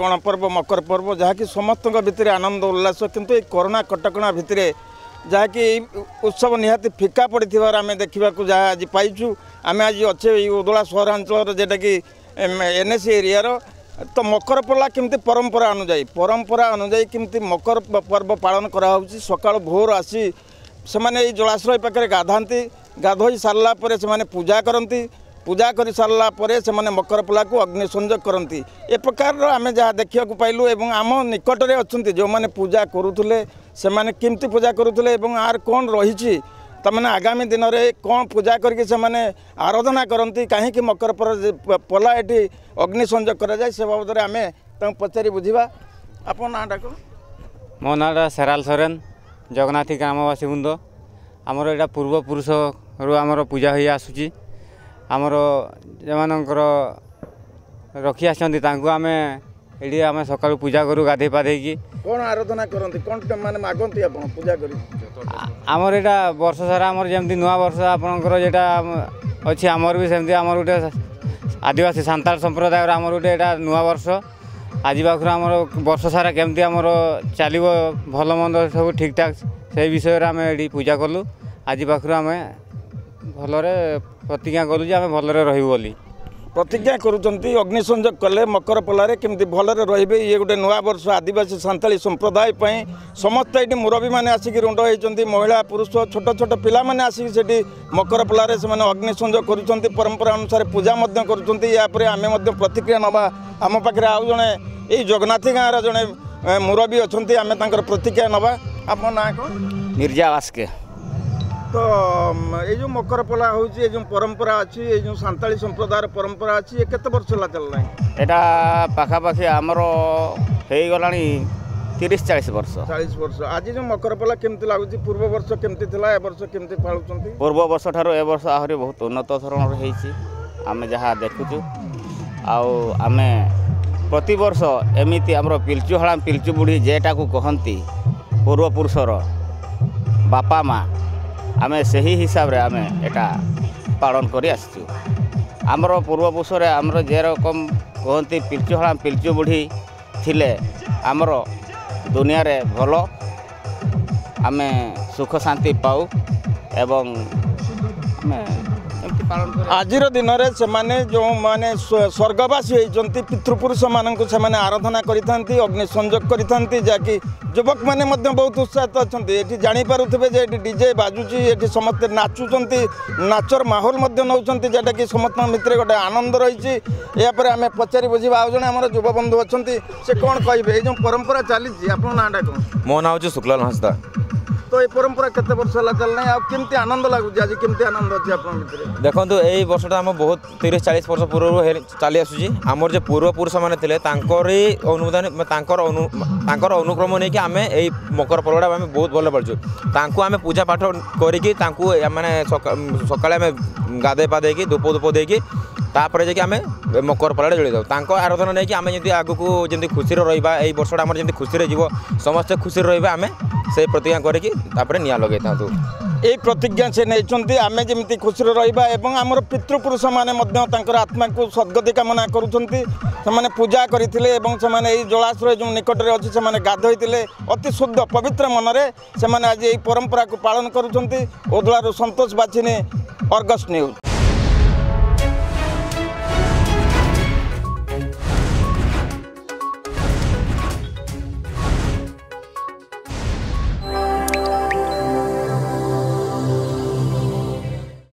ଗଣପର୍ବ ମକର ପର୍ବ ଯାହାକି ସମସ୍ତଙ୍କ ଭିତରେ ଆନନ୍ଦ ଉଲ୍ଲାସ କିନ୍ତୁ ଏଇ କରୋନା କଟକଣା ଭିତରେ ଯାହାକି ଏଇ ଉତ୍ସବ ନିହାତି ଫିକା ପଡ଼ିଥିବାର ଆମେ ଦେଖିବାକୁ ଯାହା ଆଜି ପାଇଛୁ ଆମେ ଆଜି ଅଛେ ଏଇ ଉଦଳା ସହରାଞ୍ଚଳର ଯେଉଁଟାକି ଏନ୍ଏସି ଏରିଆର ତ ମକର ପଲ୍ଲା କେମିତି ପରମ୍ପରା ଅନୁଯାୟୀ ପରମ୍ପରା ଅନୁଯାୟୀ କେମିତି ମକର ପର୍ବ ପାଳନ କରାହେଉଛି ସକାଳୁ ଭୋର ଆସି ସେମାନେ ଏଇ ଜଳାଶୟ ପାଖରେ ଗାଧାନ୍ତି ଗାଧୋଇ ସାରିଲା ପରେ ସେମାନେ ପୂଜା କରନ୍ତି ପୂଜା କରିସାରିଲା ପରେ ସେମାନେ ମକର ପୋଲାକୁ ଅଗ୍ନି ସଂଯୋଗ କରନ୍ତି ଏ ପ୍ରକାରର ଆମେ ଯାହା ଦେଖିବାକୁ ପାଇଲୁ ଏବଂ ଆମ ନିକଟରେ ଅଛନ୍ତି ଯେଉଁମାନେ ପୂଜା କରୁଥିଲେ ସେମାନେ କେମିତି ପୂଜା କରୁଥିଲେ ଏବଂ ଆର କ'ଣ ରହିଛି ତାମାନେ ଆଗାମୀ ଦିନରେ କ'ଣ ପୂଜା କରିକି ସେମାନେ ଆରାଧନା କରନ୍ତି କାହିଁକି ମକର ପୋଲା ଏଠି ଅଗ୍ନି ସଂଯୋଗ କରାଯାଏ ସେ ବାବଦରେ ଆମେ ତାଙ୍କୁ ପଚାରି ବୁଝିବା ଆପଣ ନାଁଟାକୁ ମୋ ନାଁଟା ସେରାଲ ସରେନ ଜଗନ୍ନାଥୀ ଗ୍ରାମବାସୀ ବୃନ୍ଦ ଆମର ଏଇଟା ପୂର୍ବପୁରୁଷରୁ ଆମର ପୂଜା ହୋଇ ଆସୁଛି ଆମର ଯେମାନଙ୍କର ରଖି ଆସିଛନ୍ତି ତାଙ୍କୁ ଆମେ ଏଠି ଆମେ ସକାଳୁ ପୂଜା କରୁ ଗାଧୋଇ ପାଧୋଇକି କ'ଣ ଆରାଧନା କରନ୍ତି କ'ଣ ମାନେ ମାଗନ୍ତି ଆପଣ ପୂଜା କରି ଆମର ଏଇଟା ବର୍ଷ ସାରା ଆମର ଯେମିତି ନୂଆ ବର୍ଷ ଆପଣଙ୍କର ଯେଟା ଅଛି ଆମର ବି ସେମିତି ଆମର ଗୋଟେ ଆଦିବାସୀ ସାନ୍ତାଳ ସମ୍ପ୍ରଦାୟର ଆମର ଗୋଟେ ଏଇଟା ନୂଆ ବର୍ଷ ଆଜି ପାଖରୁ ଆମର ବର୍ଷ ସାରା କେମିତି ଆମର ଚାଲିବ ଭଲମନ୍ଦ ସବୁ ଠିକ୍ଠାକ୍ ସେଇ ବିଷୟରେ ଆମେ ଏଠି ପୂଜା କଲୁ ଆଜି ପାଖରୁ ଆମେ ଭଲରେ ପ୍ରତିଜ୍ଞା କରୁ ଯେ ଆମେ ଭଲରେ ରହିବୁ ବୋଲି ପ୍ରତିଜ୍ଞା କରୁଛନ୍ତି ଅଗ୍ନିସଂଯୋଗ କଲେ ମକର ପଲାରେ କେମିତି ଭଲରେ ରହିବେ ଇଏ ଗୋଟେ ନୂଆବର୍ଷ ଆଦିବାସୀ ସାନ୍ତାଳୀ ସମ୍ପ୍ରଦାୟ ପାଇଁ ସମସ୍ତେ ଏଠି ମୁରବୀମାନେ ଆସିକି ରୁଣ୍ଡ ହୋଇଛନ୍ତି ମହିଳା ପୁରୁଷ ଛୋଟ ଛୋଟ ପିଲାମାନେ ଆସିକି ସେଠି ମକର ପଲାରେ ସେମାନେ ଅଗ୍ନିସଂଯୋଗ କରୁଛନ୍ତି ପରମ୍ପରା ଅନୁସାରେ ପୂଜା ମଧ୍ୟ କରୁଛନ୍ତି ଏହା ପରେ ଆମେ ମଧ୍ୟ ପ୍ରତିକ୍ରିୟା ନେବା ଆମ ପାଖରେ ଆଉ ଜଣେ ଏଇ ଜଗନ୍ନାଥୀ ଗାଁର ଜଣେ ମୁରବୀ ଅଛନ୍ତି ଆମେ ତାଙ୍କର ପ୍ରତିକ୍ରିୟା ନେବା ଆପଣଙ୍କ ନାଁ କ'ଣ ମିର୍ଜା ବାସ୍କେ ତ ଏଇ ଯେଉଁ ମକର ପୋଲା ହେଉଛି ଏଇ ଯେଉଁ ପରମ୍ପରା ଅଛି ଏଇ ଯେଉଁ ସାନ୍ତାଳୀ ସମ୍ପ୍ରଦାୟର ପରମ୍ପରା ଅଛି ଏ କେତେ ବର୍ଷ ହେଲା ଚାଲିଲାଣି ଏଇଟା ପାଖାପାଖି ଆମର ହେଇଗଲାଣି ତିରିଶ ଚାଳିଶ ବର୍ଷ ଚାଳିଶ ବର୍ଷ ଆଜି ଯେଉଁ ମକର ପୋଲା କେମିତି ଲାଗୁଛି ପୂର୍ବ ବର୍ଷ କେମିତି ଥିଲା ଏ ବର୍ଷ କେମିତି ପାଳୁଛନ୍ତି ପୂର୍ବ ବର୍ଷ ଠାରୁ ଏ ବର୍ଷ ଆହୁରି ବହୁତ ଉନ୍ନତ ଧରଣର ହେଇଛି ଆମେ ଯାହା ଦେଖୁଛୁ ଆଉ ଆମେ ପ୍ରତିବର୍ଷ ଏମିତି ଆମର ପିଲ୍ଚୁହଳା ପିଲଚୁ ବୁଢ଼ୀ ଯେଟାକୁ କହନ୍ତି ପୂର୍ବପୁରୁଷର ବାପା ମାଆ ଆମେ ସେହି ହିସାବରେ ଆମେ ଏଇଟା ପାଳନ କରି ଆସିଛୁ ଆମର ପୂର୍ବପୁରୁଷରେ ଆମର ଯେ ରକମ କୁହନ୍ତି ପିଲଚୁ ହଳା ପିଲଚୁ ବୁଢ଼ୀ ଥିଲେ ଆମର ଦୁନିଆରେ ଭଲ ଆମେ ସୁଖ ଶାନ୍ତି ପାଉ ଏବଂ ଆମେ আজির দিনের সে মানে স্বর্গবাসী হয়েছেন পিতৃপুরুষ মানুষ সে আরাধনা করে থাকে অগ্নি সংযোগ করে থাকে যা কি যুবক মানে বহু উৎসাহিত অনেক এটি জাঁপারুবে যে এটি ডিজে বাজুছি এটি সমস্ত নাচুচার নাচর মাহোল নৌকর যেটা কি সমস্ত ভিতরে গোটে আনন্দ রয়েছে এরপরে আমি পচারি বুঝি আজ জন আমার যুববন্ধু অনেক সে কোণ কে এই যে পরম্পরা চালছে আপনার নাঁটা কোণ মো না হচ্ছে শুক্লাল হাঁসদা तो ये परंपरा केते वर्ष होला चलनाय आ केमते आनंद लागुची आज केमते आनंद अछि आपण भितरे देखंतु एई वर्षटा हम बहुत 30 40 वर्ष पूर्वରୁ ଚାଲି ଆସୁଛି ଆମର ଯେ ପୂର୍ବପୁରୁଷ ମାନେ ଥିଲେ ତାଙ୍କରି ଅନୁଦାନ ତାଙ୍କର ଅନୁ ତାଙ୍କର ଅନୁକ୍ରମ ନେଇକି ଆମେ ଏଇ ମକର ପର୍ବଟା ଆମେ ବହୁତ ଭଲ ପାରୁଛୁ ତାଙ୍କୁ ଆମେ ପୂଜା ପାଠ କରିକି ତାଙ୍କୁ ମାନେ ସକାଳେ ଆମେ ଗାଧୋଇ ପାଧେଇକି ଧୂପ ଧୂପ ଦେଇକି তাপরে যাই আমি মকর ଆମେ জড়িয়ে ପଳାରେ তাঁর আরাধনা নিয়ে আমি যদি ଯେମିତି ଆଗକୁ খুশি রহবা এই বর্ষটা আমার যেমন খুশি যাব সমস্ত খুশি রহবা আমি সেই প্রতিজ্ঞা করি তাপরে নিয়া লগাই ଲଗାଇଥାନ୍ତୁ এই প্রতিজ্ঞা সে নেই আমি যেমি খুশি রহবা এবং আমার পিতৃপুরুষ মানে তাঁর আত্মাকে সদ্গতি কামনা করছেন সে পূজা করে এবং সে এই জলাশ্রয় যে নিকটরে অছি সে গাধাই অতি শুদ্ধ পবিত্র মনরে সে আজ এই পরম্পরা পালন করছেন ওদলার সন্তোষ বাছিনী অর্গস নিউজ